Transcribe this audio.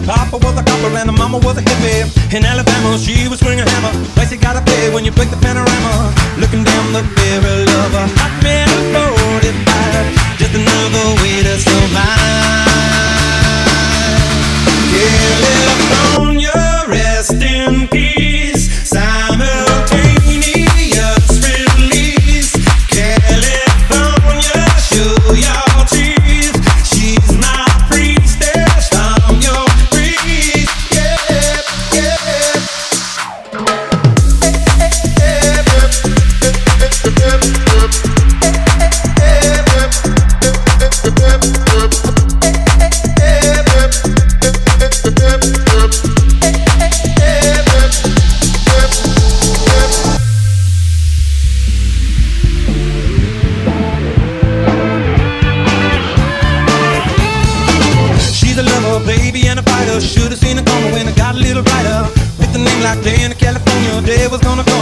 Papa was a copper and the mama was a hippie. In Alabama, she was swinging a hammer. Price you gotta pay when you break the panorama. Looking down the barrel of a hot metal 45. Just another way to survive. California, rest baby, and a fighter. Should've seen it coming when it got a little brighter. With a name like day in California, day was gonna come